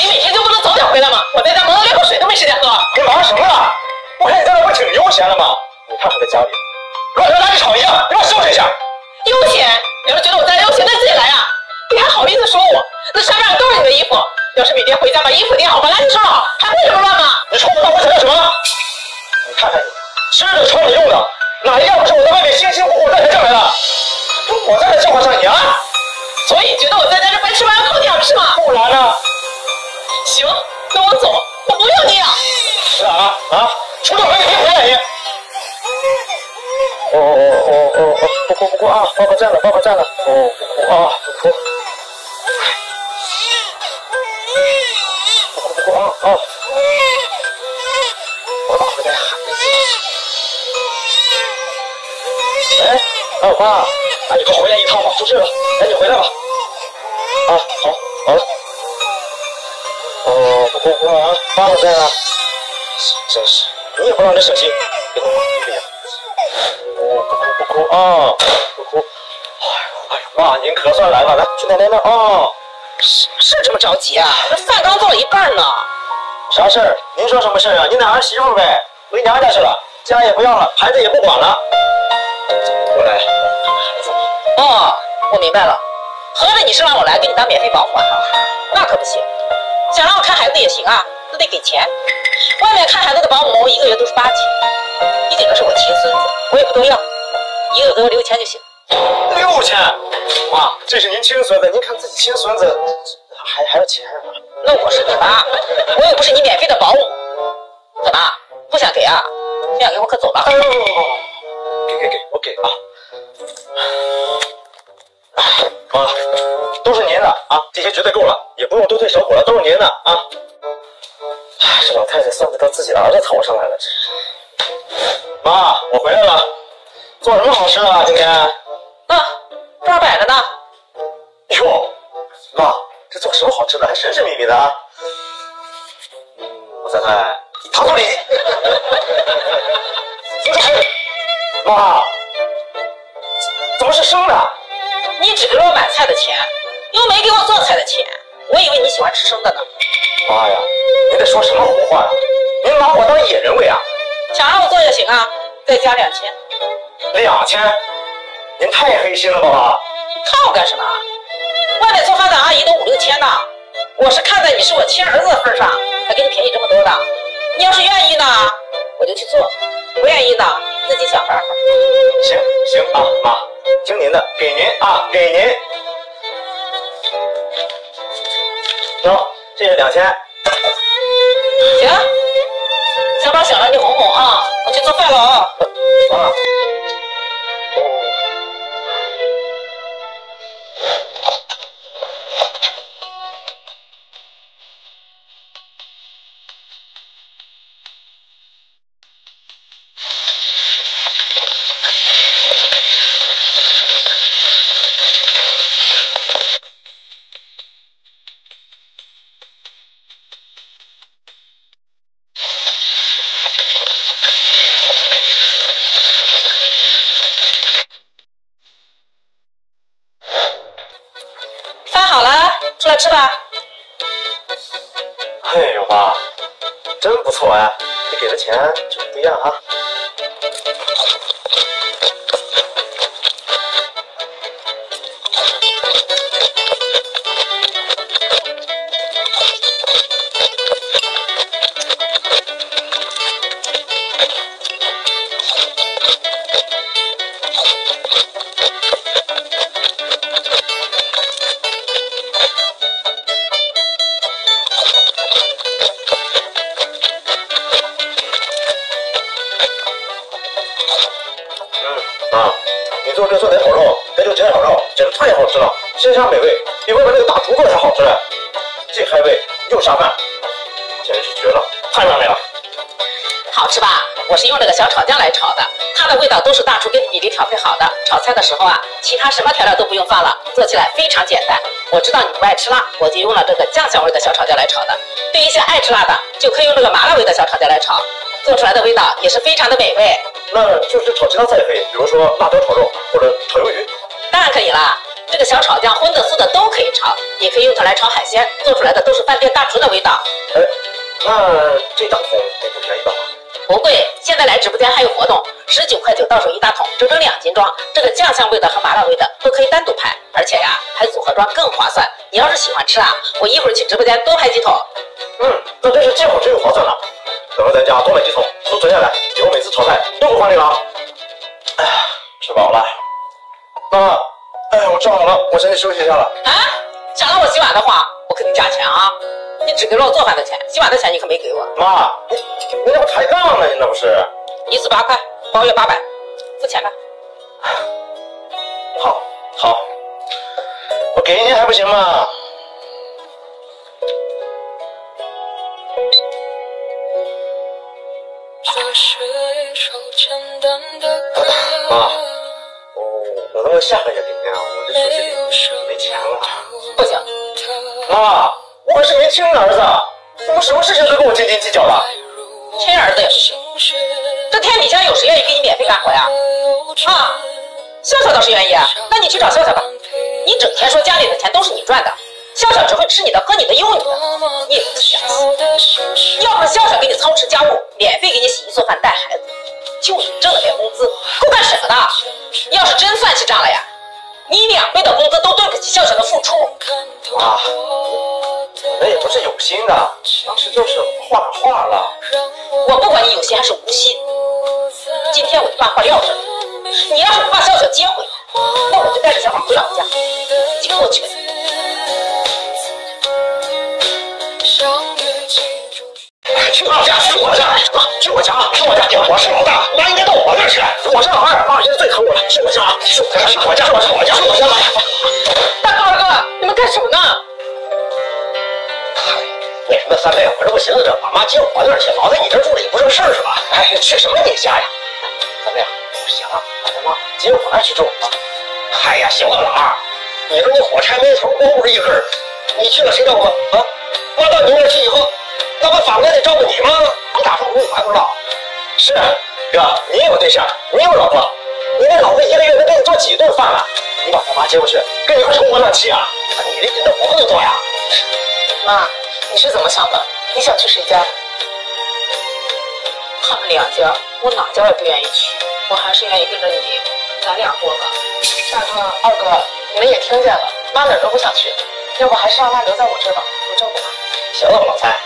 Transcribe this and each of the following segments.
你每天就不能早点回来吗？我在家忙得连口水都没时间喝。你忙什么了？我看你在那不挺悠闲的吗？你看看在家里，乱成垃圾场一样，你给我收拾一下。悠闲？你要是觉得我在悠闲，那自己来啊！你还好意思说我？那沙发上都是你的衣服，要是每天回家把衣服叠好，把垃圾收拾好，还会这么乱吗？你冲我大呼小叫什么？你看看你，吃的穿的用的，哪一样不是我在外面辛辛苦苦赚钱挣来的？我在这笑话上你啊？不哭不哭啊！爸爸在了，爸爸在了。哦不哭啊不哭。不哭不哭啊啊！我哪会在？哎，哎妈，哎你快回来一趟吧，出事了。哎你回来吧。啊好好了。哦不哭不哭啊！爸爸在呢。真是，你也不让人省心。不哭啊，不哭。哎呦哎呦，妈，您可算来了，来去奶奶那啊。是是这么着急啊？那饭刚做了一半呢。啥事儿？您说什么事儿啊？您那儿媳妇呗，回娘家去了，家也不要了，孩子也不管了。过来，看看孩子。哦，我明白了，合着你是让我来给你当免费保姆啊？那可不行，想让我看孩子也行啊，那得给钱。外面看孩子的保姆一个月都是八千，毕竟那是我亲孙子，我也不多要，一个月给我六千就行。六千？妈，这是您亲孙子，您看自己亲孙子还还要钱啊？那我是你妈，我又不是你免费的保姆。怎么不想给啊？不想给我可走了。哎呦，给给给，我给啊。妈，都是您的啊，这些绝对够了，也不用多退少补了，都是您的啊。哎，这老太太算计到自己的儿子头上来了，这是。妈，我回来了，做什么好吃的啊？今天？那这儿摆着呢。哟，妈，这做什么好吃的？还神神秘秘的啊？嗯，我猜猜，糖醋里。妈，怎么是生的？你只给我买菜的钱，又没给我做菜的钱，我以为你喜欢吃生的呢。妈呀，你在说什么胡话呀？您拿我当野人喂啊？想让我做也行啊，再加两千。两千？您太黑心了吧，妈！看我干什么？外面做饭的阿姨都五六千呢，我是看在你是我亲儿子的份上，才给你便宜这么多的。你要是愿意呢，我就去做；不愿意呢，自己想办法。行行啊，妈，听您的，给您啊，给您。行，这是两千。行，小宝醒了你哄哄啊，我去做饭了啊。妈。是吧。哎呦妈，真不错哎，你给的钱就是不一样啊。太好吃了，鲜香美味，比外面那个大厨做的还好吃嘞，既开胃又下饭，简直是绝了，太完美了。好吃吧？我是用这个小炒酱来炒的，它的味道都是大厨给你比例调配好的。炒菜的时候啊，其他什么调料都不用放了，做起来非常简单。我知道你不爱吃辣，我就用了这个酱香味的小炒酱来炒的。对一些爱吃辣的，就可以用这个麻辣味的小炒酱来炒，做出来的味道也是非常的美味。那就是炒其他菜也可以，比如说辣椒炒肉或者炒鱿鱼。当然可以啦，这个小炒酱荤的素的都可以炒，也可以用它来炒海鲜，做出来的都是饭店大厨的味道。哎，那这大桶得不便宜吧？不贵，现在来直播间还有活动，十九块九到手一大桶，整整两斤装。这个酱香味的和麻辣味的都可以单独拍，而且呀，拍组合装更划算。你要是喜欢吃啊，我一会儿去直播间多拍几桶。嗯，那真是见好吃又划算了。等会咱家多买几桶，都存下来，以后每次炒菜都不换这个啊。哎呀，吃饱了。妈，哎，我吃好了，我先去休息一下了。啊，想让我洗碗的话，我肯定加钱啊。你只给了我做饭的钱，洗碗的钱你可没给我。妈，你你这不抬杠呢？你那不是？一次八块，包月八百，付钱吧。好，好，我给你还不行吗？妈，我我下个月给你啊？我这手机没钱了。不行，妈，我可是您亲儿子，怎么什么事情都跟我斤斤计较了？亲儿子也不行。这天底下有谁愿意给你免费干活呀？啊，笑笑倒是愿意啊，那你去找笑笑吧。你整天说家里的钱都是你赚的，笑笑只会吃你的、喝你的、用你的，你也不想死。要不是笑笑给你操持家务，免费给你洗衣做饭、带孩子，就你挣了点工资，够干什么的？要是真算起账来呀，你两倍的工资都对不起笑笑的付出。妈，我那也不是有心的，当时就是画画了。我不管你有心还是无心，今天我就把话撂这儿。你要是不把笑笑接回来，那我就带着小宝回老家，已经过去了。去我家，去我家，去我家，去我家！我。是老二，妈现在最疼我了。去我家，去我家，去我家，去我家，去我家！大哥二哥，你们干什么呢？嗨，那什么三妹，我这不寻思着把妈接我那儿去，老在你这儿住着也不正事儿是吧？哎，去什么你家呀？三妹，不行，把他妈接我那儿去住啊！哎呀，行了，老二，你说你火柴没头，光顾着一根，你去了。谁照顾啊？妈到你那儿去以后。那不反过来照顾你吗？你打算回我还不知道？是哥，你有对象，你有老婆，你那老婆一个月能给你做几顿饭啊？你把他妈接过去，跟你一块生活乐气啊？你的瘾的我不能做呀？妈，你是怎么想的？你想去谁家？他们两家，我哪家也不愿意去，我还是愿意跟着你，咱俩过吧。大哥、二哥，你们也听见了，妈哪儿都不想去，要不还是让妈留在我这儿吧，我照顾妈。行了，老蔡。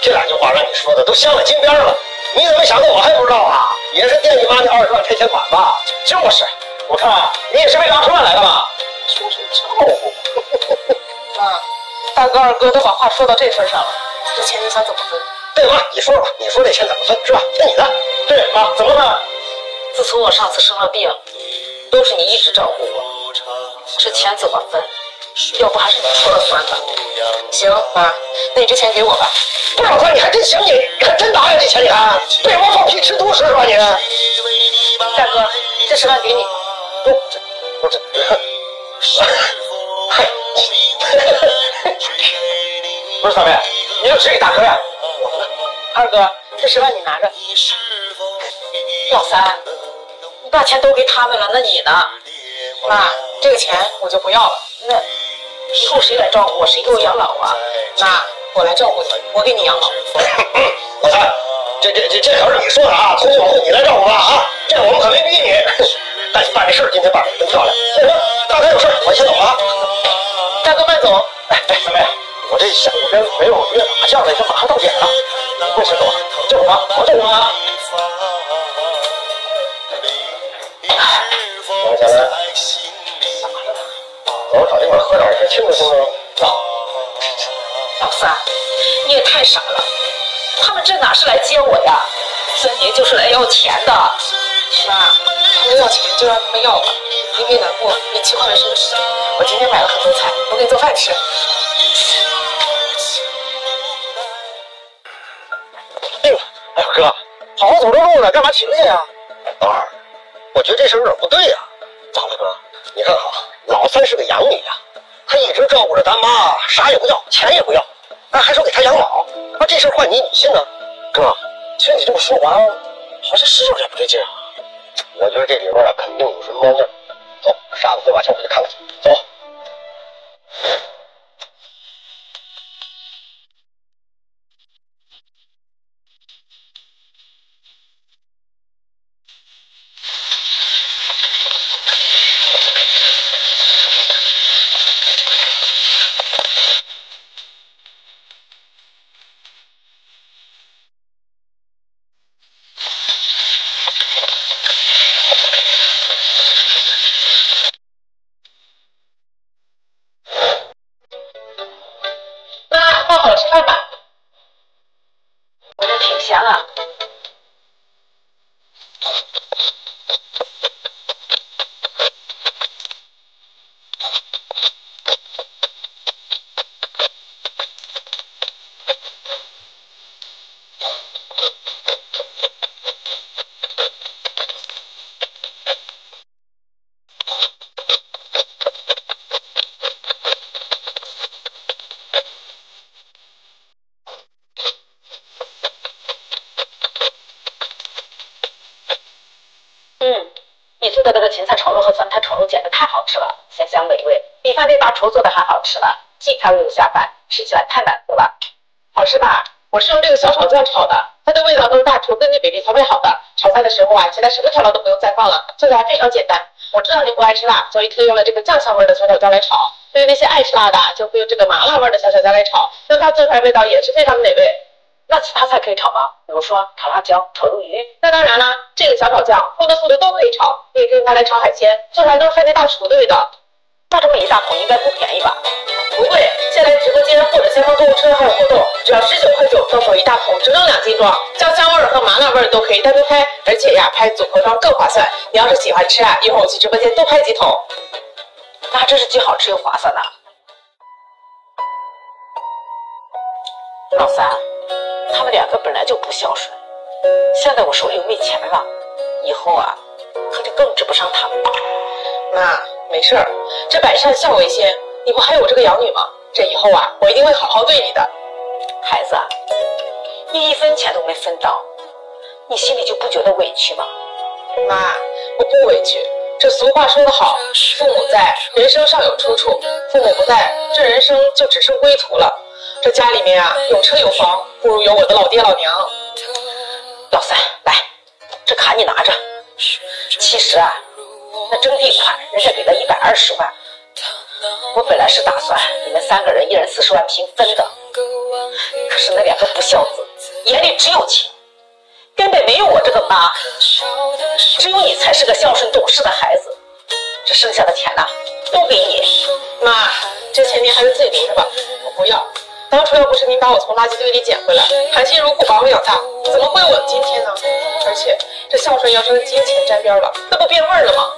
这两句话让你说的都镶了金边了，你怎么想的我还不知道啊？也是惦记妈那二十万拆迁款吧？就是，我看你也是为了二十万来的吧？说什么照顾？妈，大哥二哥都把话说到这份上了，这钱你想怎么分？对妈，你说吧，你说这钱怎么分是吧？听你的。对妈，怎么分？自从我上次生了病，都是你一直照顾我，这钱怎么分？要不还是你说了算吧？行，妈，那你这钱给我吧。不老三，你还真行，你你还真拿呀？这钱你还对我放屁吃独食是吧你？大哥，这十万给你。不，这不这，嗨，不是 小妹，你要谁给大哥呀？二哥，这十万你拿着。老三，你把钱都给他们了，那你呢？妈，这个钱我就不要了。那以后谁来照顾我？谁给我养老啊？妈。我来照顾你，我给你养老。老三，这这这这可是你说的啊！从今往后你来照顾吧啊！这我们可没逼你。但你办这事儿今天办的真漂亮。那什么，大哥有事我先走了。大哥慢走。哎哎，三妹，我这下午边没有约打架了，这他们这哪是来接我呀？分明就是来要钱的。妈，他们要钱就让他们要吧，你别难过，别气坏了身体。我今天买了很多菜，我给你做饭吃。哎呦，哎呦哥，好好走着路呢，干嘛停下呀？老二，我觉得这事有点不对呀。咋了哥？你看哈，老三是个养女呀。他一直照顾着咱妈，啥也不要，钱也不要，那还说给他养老，那这事换你你信呢？哥，听你这么说完，好像是有点不对劲啊。我觉得这里边啊，肯定有什么猫腻。走，傻子回马枪，我去看看去。走。你做的那个芹菜炒肉和酸菜炒肉简直太好吃了，鲜香美味，比饭店大厨做的还好吃呢。既开胃又下饭，吃起来太满足了。好吃吧？我是用这个小炒酱炒的，它的味道都是大厨根据比例调配好的。炒菜的时候啊，其他什么调料都不用再放了，做起来非常简单。我知道你不爱吃辣，所以特意用了这个酱香味的小炒酱来炒。对于那些爱吃辣的，就会用这个麻辣味的小炒酱来炒，让它做出来味道也是非常美味。那其他菜可以炒吗？比如说炒辣椒、炒鲈鱼。那当然了，这个小炒酱荤的素的都可以炒，也可以用来炒海鲜，做出来都是饭店大厨的味道。那这么一大桶应该不便宜吧？不贵，现在直播间或者前方购物车还有活动，只要十九块九到手一大桶，整整两斤装，酱香味和麻辣味都可以单独拍，而且呀，拍组合装更划算。你要是喜欢吃啊，一会儿我去直播间多拍几桶，那真是既好吃又划算呐。老三。他们两个本来就不孝顺，现在我手里又没钱了，以后啊，可就更指不上他们了。妈，没事儿，这百善孝为先，你不还有我这个养女吗？这以后啊，我一定会好好对你的。孩子，你一分钱都没分到，你心里就不觉得委屈吗？妈，我不委屈。这俗话说得好，父母在，人生尚有出处；父母不在，这人生就只剩归途了。这家里面啊，有车有房，不如有我的老爹老娘。老三，来，这卡你拿着。其实啊，那征地款人家给了一百二十万，我本来是打算你们三个人一人四十万平分的，可是那两个不孝子眼里只有钱，根本没有我这个妈，只有你才是个孝顺懂事的孩子。这剩下的钱呢，都给你。妈，这钱您还是自己留着吧，我不要。当初要不是您把我从垃圾堆里捡回来，含辛茹苦把我养大，怎么会有我今天呢？而且这孝顺要是跟金钱沾边了，那不变味了吗？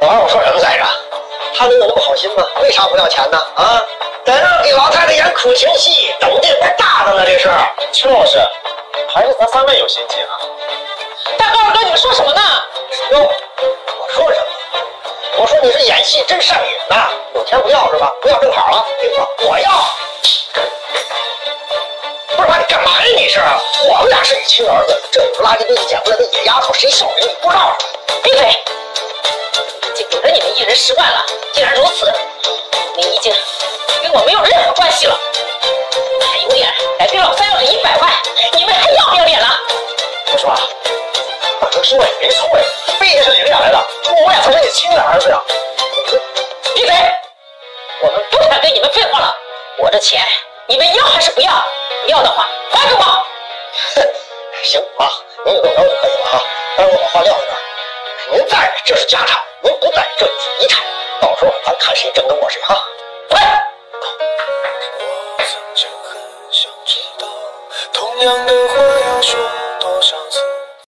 老二，我说什么来着？他能有那么好心吗？为啥不要钱呢？啊，在那给老太太演苦情戏，等的怪大的呢，这是。就是，还是咱三位有心机啊。大哥二哥，你们说什么呢？哟，我说什么？我说你是演戏真上瘾呐！有钱不要是吧？不要正好了。听说我要，不是妈，你干嘛呀？你是？我们俩是你亲儿子，这是垃圾堆里捡回来的野丫头，谁孝顺你不知道？闭嘴！就给了你们一人十万了。既然如此，你已经跟我没有任何关系了。还有脸来跟老三要这一百万？你们还要不要脸了？我说，大哥说也没错呀，毕竟是领养来的。我俩才是你亲的儿子呀！闭嘴！我们不想跟你们废话了。我的钱，你们要还是不要？要的话，还给我。哼，行妈，您有这么着就可以了啊。但是我把话撂在这儿，您在这是家产，您不在这就是遗产。到时候咱看谁争得过谁哈。滚！同样的话要说。